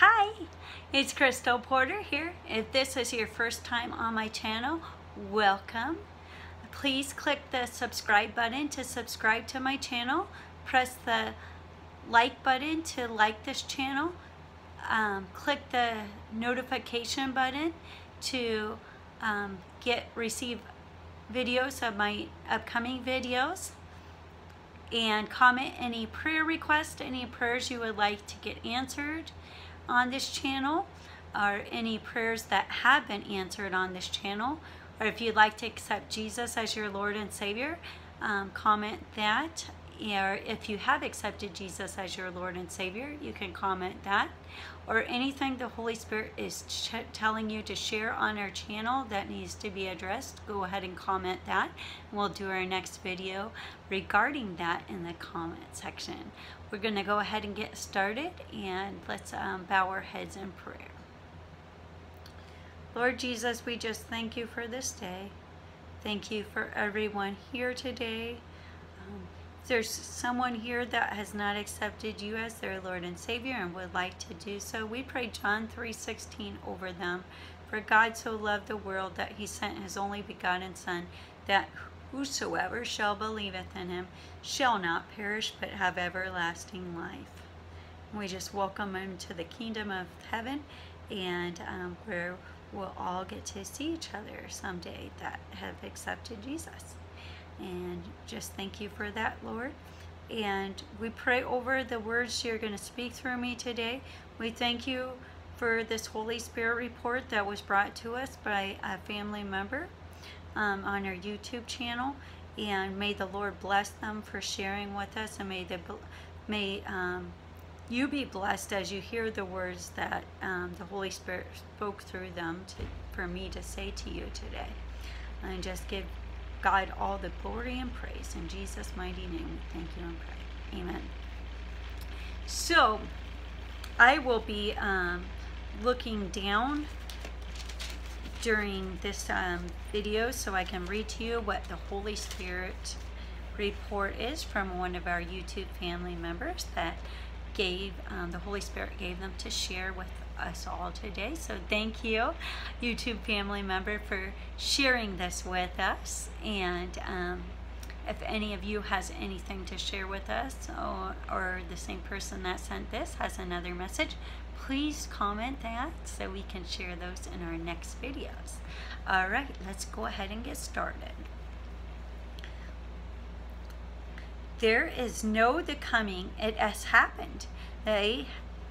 Hi, it's Crystal Porter here. If this is your first time on my channel, welcome. Please click the subscribe button to subscribe to my channel. Press the like button to like this channel. Um, click the notification button to um, get receive videos of my upcoming videos and comment any prayer requests, any prayers you would like to get answered on this channel, or any prayers that have been answered on this channel, or if you'd like to accept Jesus as your Lord and Savior, um, comment that. Or if you have accepted Jesus as your Lord and Savior, you can comment that. Or anything the Holy Spirit is telling you to share on our channel that needs to be addressed, go ahead and comment that. We'll do our next video regarding that in the comment section. We're going to go ahead and get started and let's um, bow our heads in prayer. Lord Jesus, we just thank you for this day. Thank you for everyone here today. Um, there's someone here that has not accepted you as their Lord and Savior and would like to do so, we pray John 3.16 over them. For God so loved the world that he sent his only begotten Son, that whosoever shall believeth in him shall not perish but have everlasting life. We just welcome him to the kingdom of heaven and um, where we'll all get to see each other someday that have accepted Jesus. And just thank you for that, Lord. And we pray over the words you're going to speak through me today. We thank you for this Holy Spirit report that was brought to us by a family member um, on our YouTube channel. And may the Lord bless them for sharing with us. And may, the, may um, you be blessed as you hear the words that um, the Holy Spirit spoke through them to, for me to say to you today. And just give God all the glory and praise. In Jesus' mighty name, thank you and pray. Amen. So, I will be um, looking down during this um, video so I can read to you what the Holy Spirit report is from one of our YouTube family members that gave, um, the Holy Spirit gave them to share with us all today. So thank you, YouTube family member, for sharing this with us. And um, if any of you has anything to share with us or, or the same person that sent this has another message, please comment that so we can share those in our next videos. All right, let's go ahead and get started. There is no the coming, it has happened. They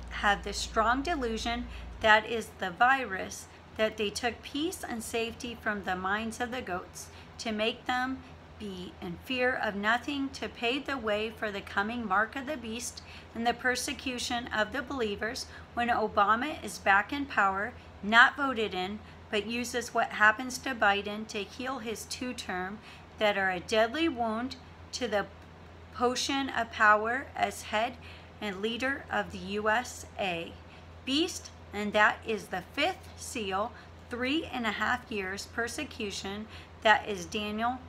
have the strong delusion that is the virus that they took peace and safety from the minds of the goats to make them be in fear of nothing to pave the way for the coming mark of the beast and the persecution of the believers when Obama is back in power, not voted in, but uses what happens to Biden to heal his two term that are a deadly wound to the potion of power as head and leader of the USA. Beast, and that is the fifth seal, three and a half years persecution, that is Daniel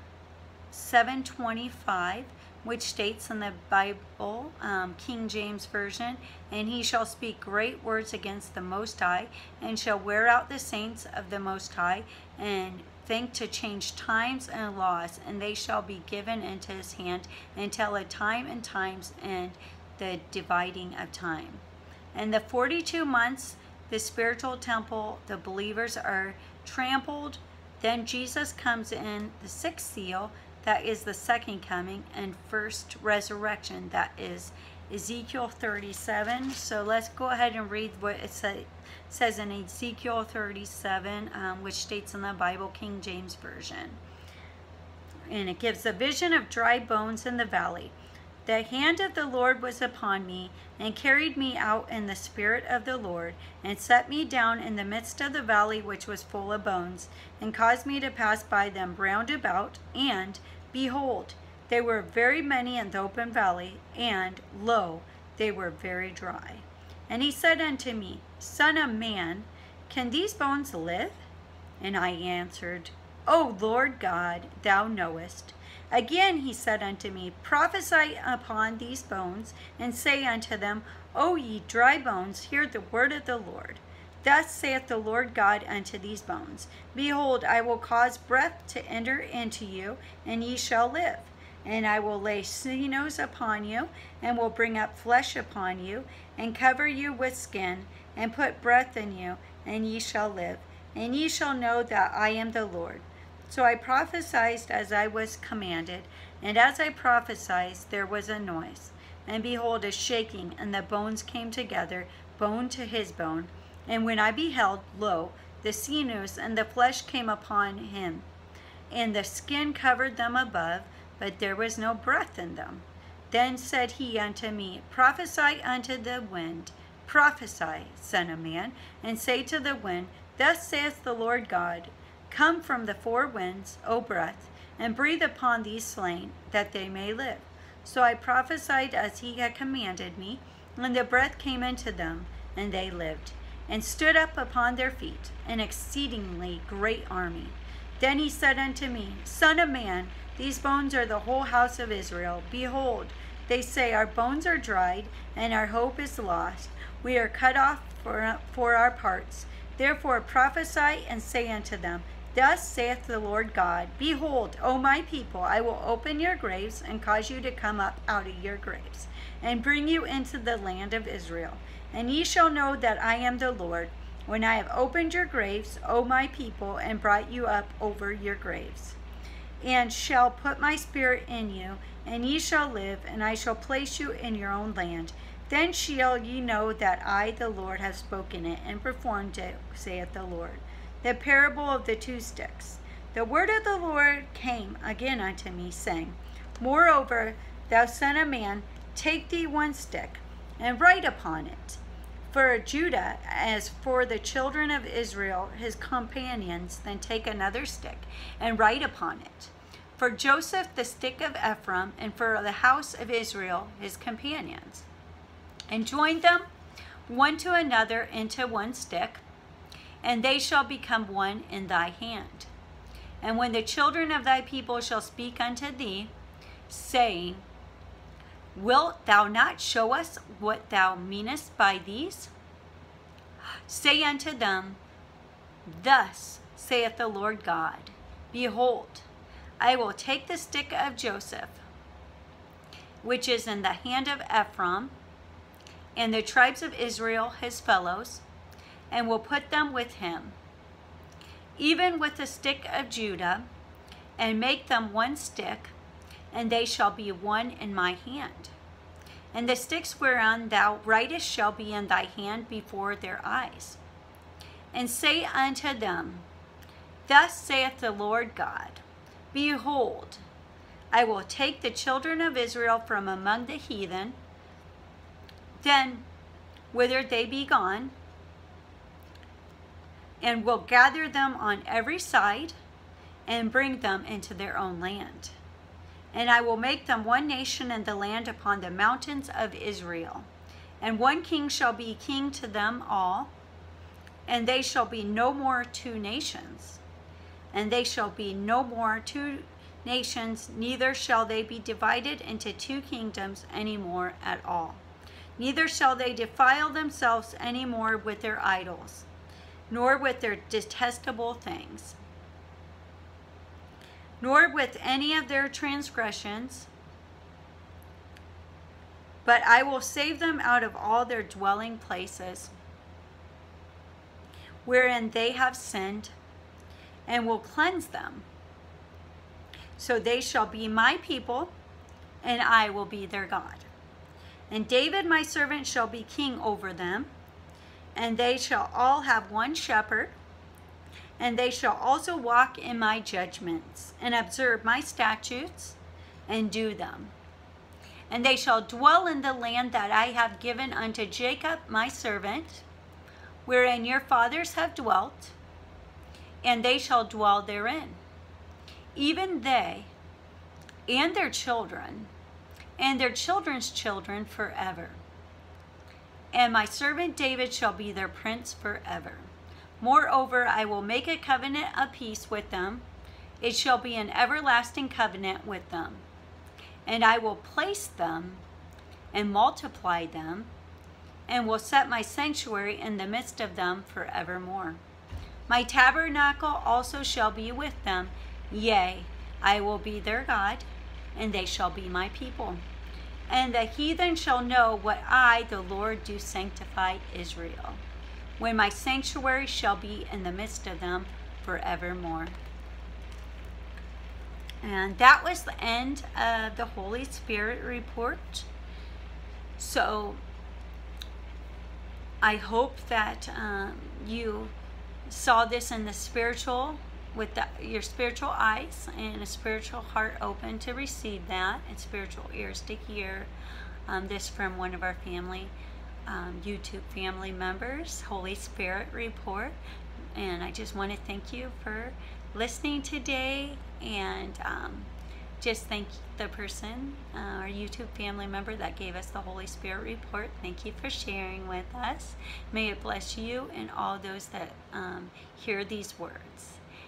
725 which states in the Bible, um, King James Version, And he shall speak great words against the Most High, and shall wear out the saints of the Most High, and think to change times and laws, and they shall be given into his hand until a time and times and the dividing of time. And the 42 months, the spiritual temple, the believers are trampled. Then Jesus comes in the sixth seal, that is the second coming, and first resurrection, that is Ezekiel 37. So let's go ahead and read what it say, says in Ezekiel 37, um, which states in the Bible King James Version. And it gives a vision of dry bones in the valley. The hand of the Lord was upon me, and carried me out in the spirit of the Lord, and set me down in the midst of the valley which was full of bones, and caused me to pass by them round about, and, behold, they were very many in the open valley, and, lo, they were very dry. And he said unto me, Son of man, can these bones live? And I answered, O Lord God, thou knowest. Again he said unto me, Prophesy upon these bones, and say unto them, O ye dry bones, hear the word of the Lord. Thus saith the Lord God unto these bones Behold, I will cause breath to enter into you, and ye shall live. And I will lay sinews upon you, and will bring up flesh upon you, and cover you with skin, and put breath in you, and ye shall live. And ye shall know that I am the Lord. So I prophesied as I was commanded, and as I prophesied, there was a noise. And behold, a shaking, and the bones came together, bone to his bone. And when I beheld, lo, the sinews and the flesh came upon him, and the skin covered them above, but there was no breath in them. Then said he unto me, Prophesy unto the wind, prophesy, Son of man, and say to the wind, Thus saith the Lord God, Come from the four winds, O breath, and breathe upon these slain, that they may live. So I prophesied as he had commanded me, and the breath came into them, and they lived, and stood up upon their feet, an exceedingly great army. Then he said unto me, Son of man, these bones are the whole house of Israel. Behold, they say, Our bones are dried, and our hope is lost. We are cut off for, for our parts. Therefore prophesy and say unto them, Thus saith the Lord God Behold, O my people, I will open your graves and cause you to come up out of your graves, and bring you into the land of Israel. And ye shall know that I am the Lord, when I have opened your graves, O my people, and brought you up over your graves. And shall put my spirit in you, and ye shall live, and I shall place you in your own land. Then shall ye know that I, the Lord, have spoken it and performed it, saith the Lord the parable of the two sticks. The word of the Lord came again unto me, saying, Moreover, thou son of man, take thee one stick, and write upon it. For Judah, as for the children of Israel, his companions, then take another stick, and write upon it. For Joseph, the stick of Ephraim, and for the house of Israel, his companions. And join them one to another into one stick, and they shall become one in thy hand. And when the children of thy people shall speak unto thee, saying, Wilt thou not show us what thou meanest by these? Say unto them, Thus saith the Lord God, Behold, I will take the stick of Joseph, which is in the hand of Ephraim, and the tribes of Israel his fellows, and will put them with him, even with the stick of Judah, and make them one stick, and they shall be one in my hand. And the sticks whereon thou writest shall be in thy hand before their eyes. And say unto them, Thus saith the Lord God, Behold, I will take the children of Israel from among the heathen, then whither they be gone, and will gather them on every side and bring them into their own land. And I will make them one nation in the land upon the mountains of Israel. And one king shall be king to them all, and they shall be no more two nations. And they shall be no more two nations, neither shall they be divided into two kingdoms any more at all. Neither shall they defile themselves any more with their idols nor with their detestable things, nor with any of their transgressions, but I will save them out of all their dwelling places, wherein they have sinned, and will cleanse them. So they shall be my people, and I will be their God. And David my servant shall be king over them, and they shall all have one shepherd, and they shall also walk in my judgments, and observe my statutes, and do them. And they shall dwell in the land that I have given unto Jacob my servant, wherein your fathers have dwelt, and they shall dwell therein. Even they and their children, and their children's children forever and my servant David shall be their prince forever. Moreover, I will make a covenant of peace with them, It shall be an everlasting covenant with them. And I will place them and multiply them, and will set my sanctuary in the midst of them forevermore. My tabernacle also shall be with them. Yea, I will be their God, and they shall be my people. And the heathen shall know what I, the Lord, do sanctify Israel, when my sanctuary shall be in the midst of them forevermore. And that was the end of the Holy Spirit report. So I hope that um, you saw this in the spiritual with the, your spiritual eyes and a spiritual heart open to receive that and spiritual ears to hear um, this from one of our family um, YouTube family members, Holy Spirit Report. And I just want to thank you for listening today and um, just thank the person, uh, our YouTube family member that gave us the Holy Spirit report. Thank you for sharing with us. May it bless you and all those that um, hear these words.